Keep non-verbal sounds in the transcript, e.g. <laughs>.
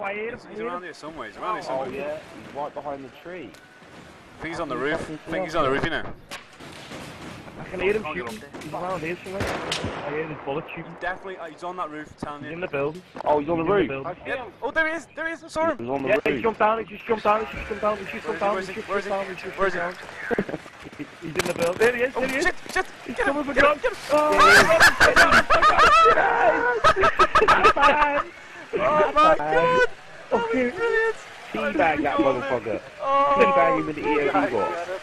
I hear him. He's, he's around here somewhere. He's around here Oh somewhere. yeah, he's right behind the tree. I think he's on the roof. I think he's on the roof, you know. I can hear him shooting. He's around here somewhere. I hear his bullet shooting. Definitely, uh, he's on that roof, telling He's in the building. Oh, he's on the He's in roof. the building. Yeah. Oh, there he is. There he is. I saw him. He's on the Yeah, he roof. jumped down, he just jumped down, he just jumped down, he just jumped down, Where is he he? just Where is jumped he? down, he just Where is he? jumped down. <laughs> He's in the building. There he is, Oh, there he is. shit, shit. He's Get coming him, for get him, John. get him. Oh <laughs> <laughs> Oh my god. Okay. Brilliant. Teabag that motherfucker. Oh, Teabag him in the ear. You got. Get him.